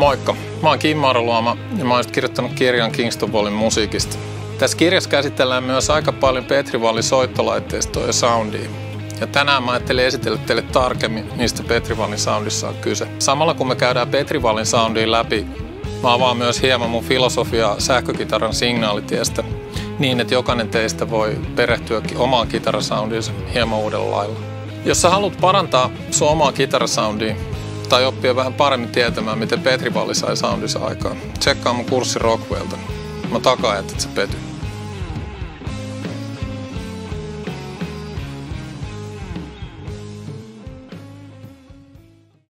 Moikka, mä oon Kimmo Aroluoma ja mä oon kirjoittanut kirjan Kingston Wallin musiikista. Tässä kirjassa käsitellään myös aika paljon Petri Wallin soittolaitteistoa ja soundia. Ja tänään mä ajattelin esitellä teille tarkemmin, mistä Petri Wallin soundissa on kyse. Samalla kun me käydään Petri Wallin soundia läpi, mä avaan myös hieman mun filosofiaa sähkökitaran signaalitiestä niin, että jokainen teistä voi perehtyäkin omaan kitarasoundiinsa hieman uudella lailla. Jos sä haluat parantaa sun omaa kitarasoundia, tai oppia vähän paremmin tietämään, miten Petri Valli sai soundissa aikaan. Tsekkaa mun kurssi Rockwellta. Mä takaan, että et sä.